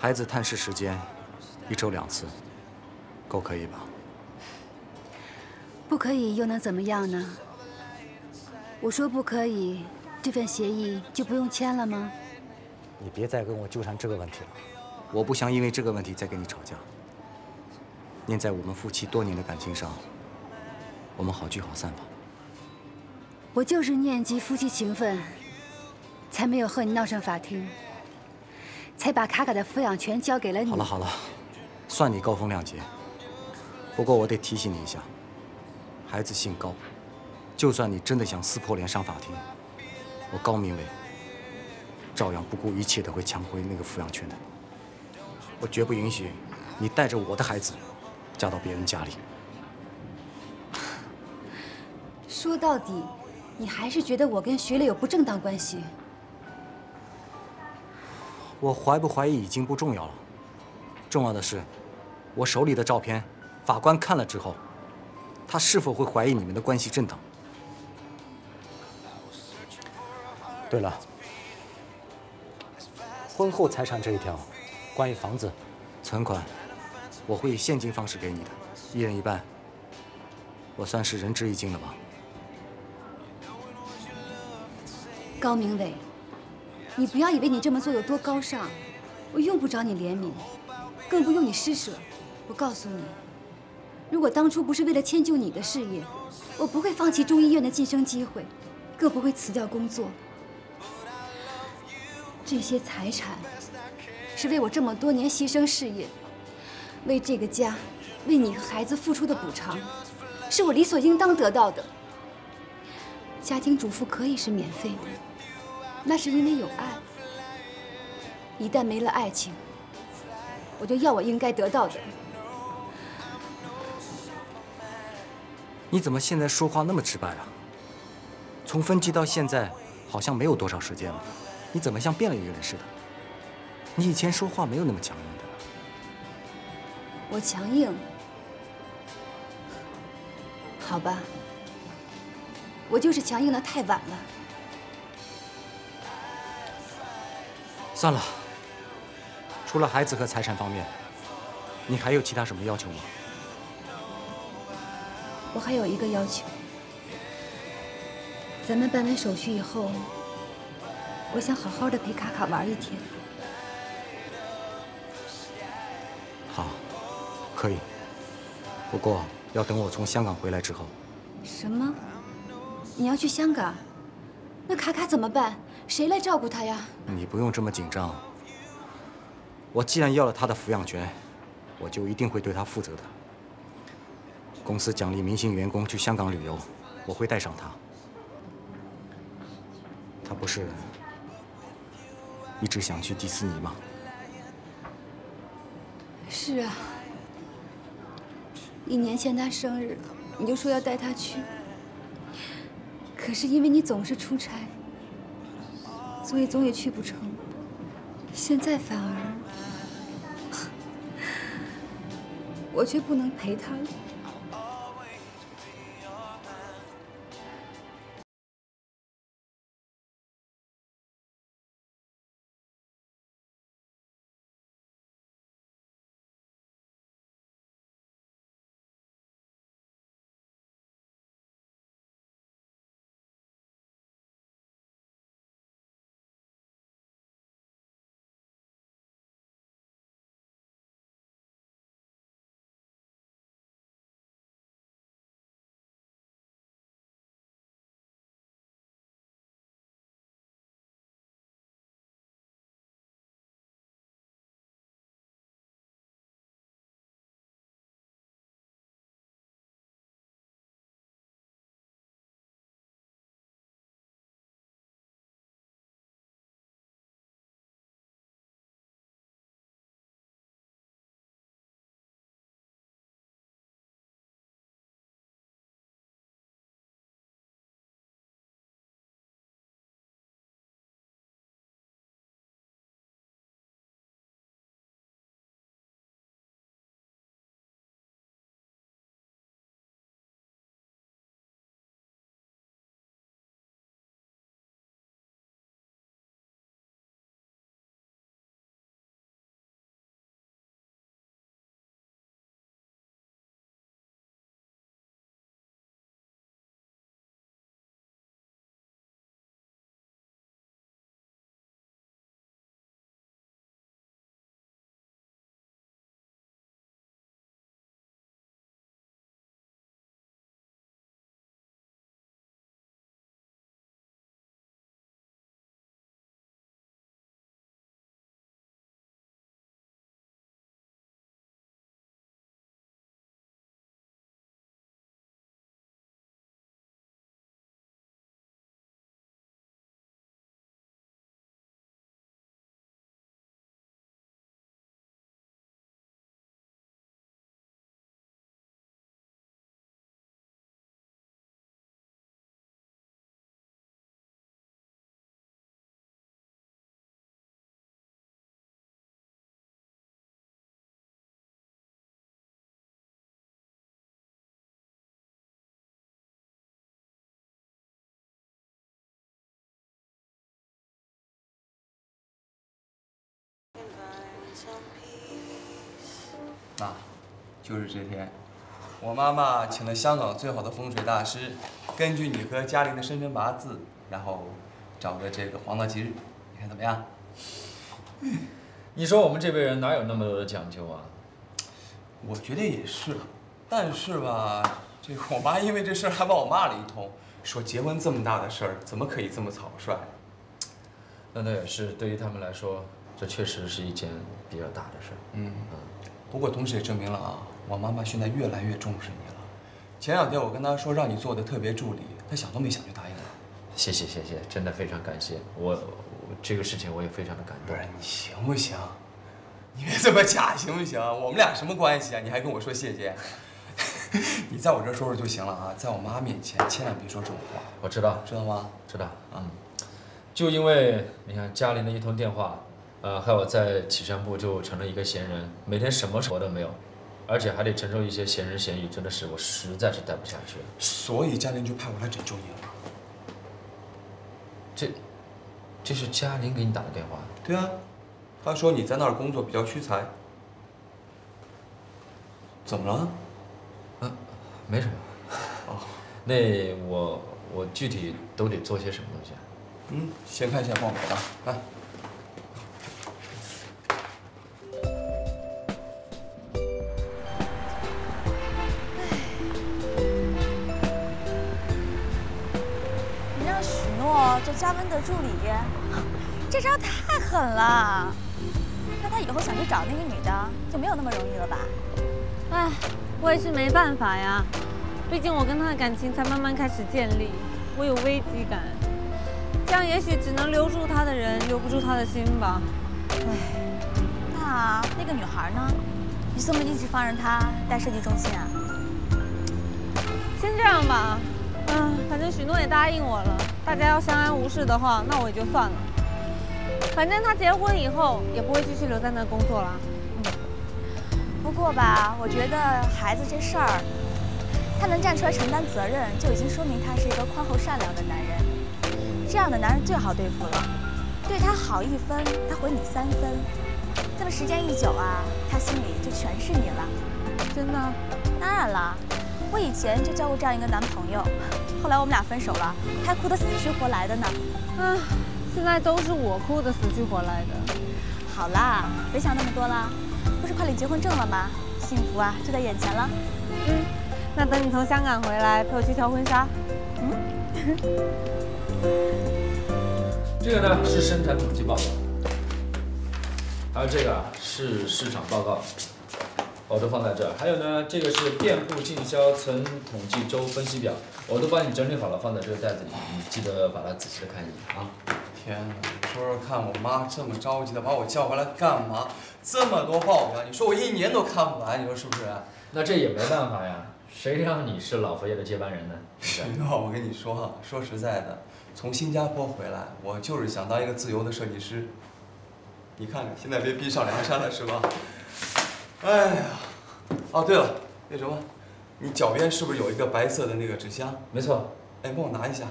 孩子探视时间一周两次，够可以吧？不可以又能怎么样呢？我说不可以，这份协议就不用签了吗？你别再跟我纠缠这个问题了。我不想因为这个问题再跟你吵架。念在我们夫妻多年的感情上，我们好聚好散吧。我就是念及夫妻情分，才没有和你闹上法庭，才把卡卡的抚养权交给了你。好了好了，算你高风亮节。不过我得提醒你一下，孩子姓高，就算你真的想撕破脸上法庭，我高明伟照样不顾一切的会抢回那个抚养权的。我绝不允许你带着我的孩子嫁到别人家里。说到底。你还是觉得我跟徐磊有不正当关系？我怀不怀疑已经不重要了，重要的是，我手里的照片，法官看了之后，他是否会怀疑你们的关系正当？对了，婚后财产这一条，关于房子、存款，我会以现金方式给你的，一人一半。我算是仁至义尽了吧？高明伟，你不要以为你这么做有多高尚，我用不着你怜悯，更不用你施舍。我告诉你，如果当初不是为了迁就你的事业，我不会放弃中医院的晋升机会，更不会辞掉工作。这些财产是为我这么多年牺牲事业、为这个家、为你和孩子付出的补偿，是我理所应当得到的。家庭主妇可以是免费的。那是因为有爱，一旦没了爱情，我就要我应该得到的。你怎么现在说话那么直白啊？从分居到现在，好像没有多少时间了，你怎么像变了一个人似的？你以前说话没有那么强硬的。我强硬？好吧，我就是强硬的太晚了。算了，除了孩子和财产方面，你还有其他什么要求吗？我还有一个要求，咱们办完手续以后，我想好好的陪卡卡玩一天。好，可以。不过要等我从香港回来之后。什么？你要去香港？那卡卡怎么办？谁来照顾他呀？你不用这么紧张。我既然要了他的抚养权，我就一定会对他负责的。公司奖励明星员工去香港旅游，我会带上他。他不是一直想去迪士尼吗？是啊。一年前他生日，你就说要带他去。可是因为你总是出差。所以总也去不成，现在反而 我却不能陪他了。那，就是这天，我妈妈请了香港最好的风水大师，根据你和嘉玲的生辰八字，然后找的这个黄道吉日，你看怎么样？你说我们这辈人哪有那么多的讲究啊？我觉得也是，但是吧，这个我妈因为这事儿还把我骂了一通，说结婚这么大的事儿，怎么可以这么草率？那倒也是，对于他们来说，这确实是一件比较大的事儿。嗯，不过同时也证明了啊，我妈妈现在越来越重视你了。前两天我跟她说让你做我的特别助理，她想都没想就答应了。谢谢谢谢，真的非常感谢。我我这个事情我也非常的感动。不是你行不行？你别这么假行不行？我们俩什么关系啊？你还跟我说谢谢？你在我这说说就行了啊，在我妈面前千万别说这种话，我知道知道吗？知道，嗯，就因为你看家里那一通电话，呃，害我在岐山部就成了一个闲人，每天什么活都没有，而且还得承受一些闲人闲语，真的是我实在是待不下去了。所以嘉玲就派我来拯救你了。这，这是嘉玲给你打的电话？对啊，她说你在那儿工作比较屈才。怎么了？嗯，没什么。哦，那我我具体都得做些什么东西啊？嗯，先看一下报表吧，来。做嘉温的助理，这招太狠了。那他以后想去找那个女的，就没有那么容易了吧？唉，我也是没办法呀，毕竟我跟他的感情才慢慢开始建立，我有危机感。这样也许只能留住他的人，留不住他的心吧。唉，那那个女孩呢？你说不定是放任她带设计中心啊？先这样吧，嗯，反正许诺也答应我了，大家要相安无事的话，那我也就算了。反正他结婚以后也不会继续留在那工作了。不过吧，我觉得孩子这事儿，他能站出来承担责任，就已经说明他是一个宽厚善良的男人。这样的男人最好对付了，对他好一分，他回你三分。这么时间一久啊，他心里就全是你了。真的？当然了，我以前就交过这样一个男朋友，后来我们俩分手了，他还哭得死去活来的呢。啊，现在都是我哭得死去活来的。好啦，别想那么多了，不是快领结婚证了吗？幸福啊，就在眼前了。嗯，那等你从香港回来，陪我去挑婚纱。嗯。这个呢是生产统计报告，还有这个啊是市场报告，我都放在这儿。还有呢，这个是店铺进销存统计周分析表，我都帮你整理好了，放在这个袋子里，你记得把它仔细的看一眼啊。天哪，你说说看，我妈这么着急的把我叫回来干嘛？这么多报表，你说我一年都看不完，你说是不是？那这也没办法呀，谁让你是老佛爷的接班人呢？许诺，我跟你说哈，说实在的。从新加坡回来，我就是想当一个自由的设计师。你看看，现在被逼上梁山了，是吧？哎呀，哦对了，那什么，你脚边是不是有一个白色的那个纸箱？没错。哎，帮我拿一下。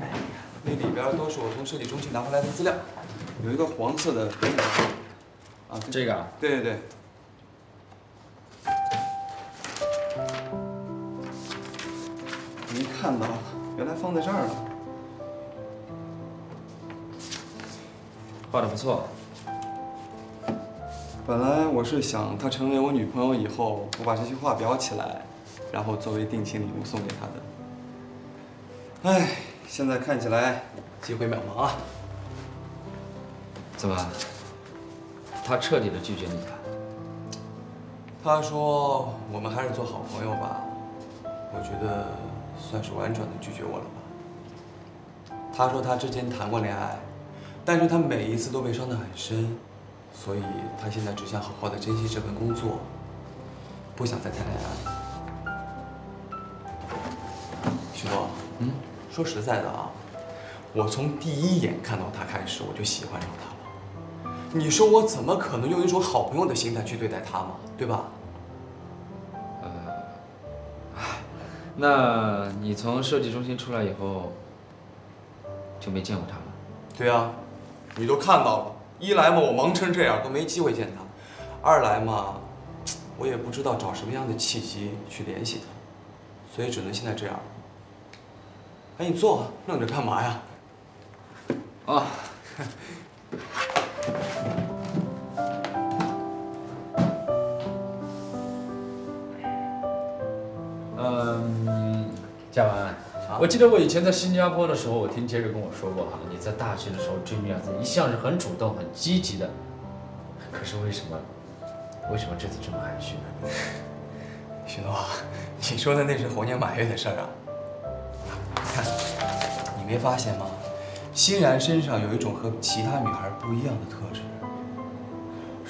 哎呀，那里边都是我从设计中心拿回来的资料，有一个黄色的本子。啊，这个？对对对。没看到。原来放在这儿了，画的不错。本来我是想她成为我女朋友以后，我把这句话裱起来，然后作为定情礼物送给她的。哎，现在看起来机会渺茫啊！怎么？她彻底的拒绝你了？她说我们还是做好朋友吧。我觉得。算是婉转的拒绝我了吧？她说她之前谈过恋爱，但是她每一次都被伤得很深，所以他现在只想好好的珍惜这份工作，不想再谈恋爱。许诺，嗯，说实在的啊，我从第一眼看到他开始，我就喜欢上他了。你说我怎么可能用一种好朋友的心态去对待他嘛？对吧？那你从设计中心出来以后，就没见过他了？对啊，你都看到了。一来嘛，我忙成这样，都没机会见他；二来嘛，我也不知道找什么样的契机去联系他，所以只能现在这样。哎，你坐，愣着干嘛呀？啊。我记得我以前在新加坡的时候，我听杰瑞跟我说过哈，你在大学的时候追女孩子一向是很主动、很积极的，可是为什么，为什么这次这么含蓄呢？许诺，你说的那是猴年马月的事儿啊。看，你没发现吗？欣然身上有一种和其他女孩不一样的特质。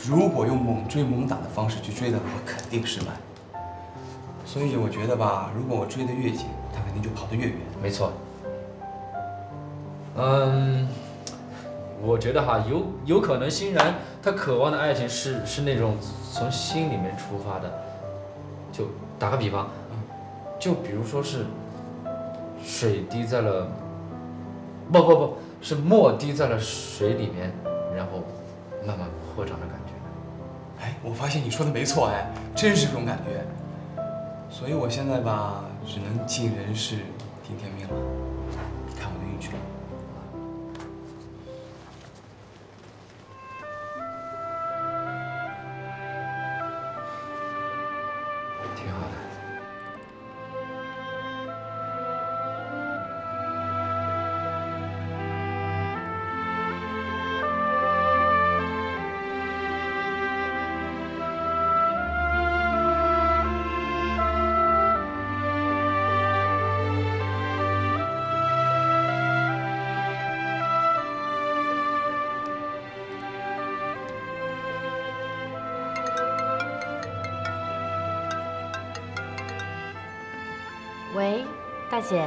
如果用猛追猛打的方式去追的话，肯定失败。所以我觉得吧，如果我追得越紧，定就跑得越远。没错。嗯，我觉得哈，有有可能欣然他渴望的爱情是是那种从心里面出发的。就打个比方，就比如说是水滴在了，不不不是墨滴在了水里面，然后慢慢扩张的感觉。哎，我发现你说的没错，哎，真是这种感觉。所以我现在吧，只能尽人事，听天命了。看我的运气。了大姐。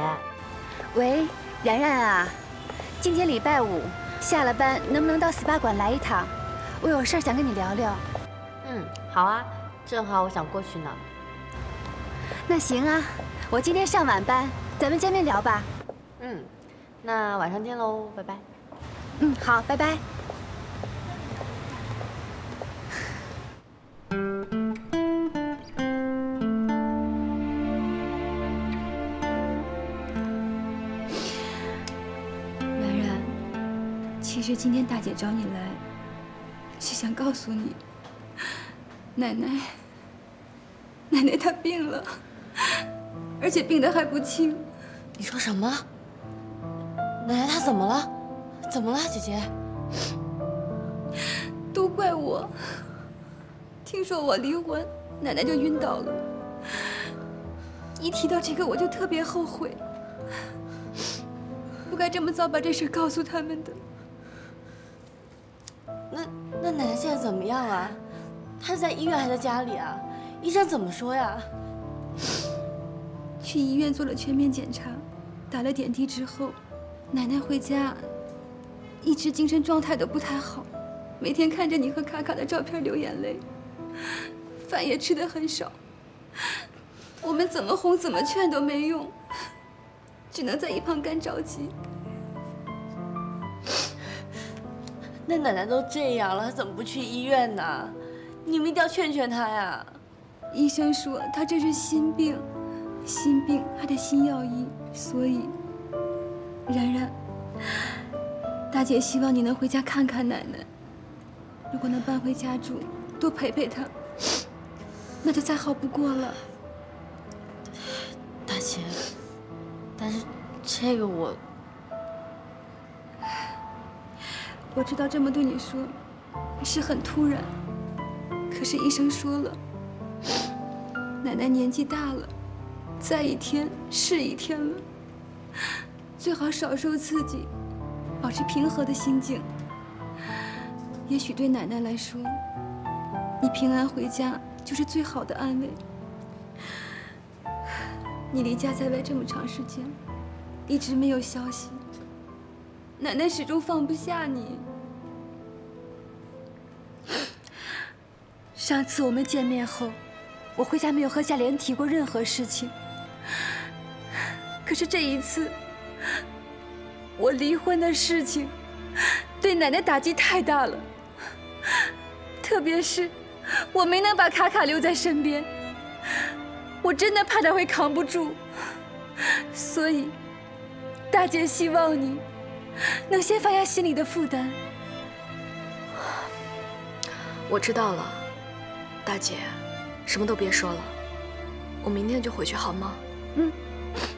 喂，然然啊，今天礼拜五，下了班能不能到 SPA 馆来一趟？我有事儿想跟你聊聊。嗯，好啊，正好我想过去呢。那行啊，我今天上晚班，咱们见面聊吧。嗯，那晚上见喽，拜拜。嗯，好，拜拜。今天大姐找你来，是想告诉你，奶奶，奶奶她病了，而且病得还不轻。你说什么？奶奶她怎么了？怎么了，姐姐？都怪我。听说我离婚，奶奶就晕倒了。一提到这个，我就特别后悔，不该这么早把这事告诉他们的。那那奶奶现在怎么样啊？她是在医院还是在家里啊？医生怎么说呀？去医院做了全面检查，打了点滴之后，奶奶回家，一直精神状态都不太好，每天看着你和卡卡的照片流眼泪，饭也吃的很少。我们怎么哄怎么劝都没用，只能在一旁干着急。那奶奶都这样了，她怎么不去医院呢？你们一定要劝劝她呀。医生说她这是心病，心病还得心药医，所以，然然，大姐希望你能回家看看奶奶。如果能搬回家住，多陪陪她，那就再好不过了。大姐，但是这个我……我知道这么对你说是很突然，可是医生说了，奶奶年纪大了，在一天是一天了，最好少受刺激，保持平和的心境。也许对奶奶来说，你平安回家就是最好的安慰。你离家在外这么长时间，一直没有消息，奶奶始终放不下你。上次我们见面后，我回家没有和夏莲提过任何事情。可是这一次，我离婚的事情对奶奶打击太大了，特别是我没能把卡卡留在身边，我真的怕他会扛不住，所以大姐希望你能先放下心里的负担。我知道了，大姐，什么都别说了，我明天就回去好吗？嗯。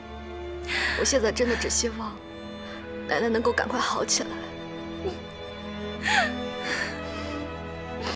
我现在真的只希望奶奶能够赶快好起来。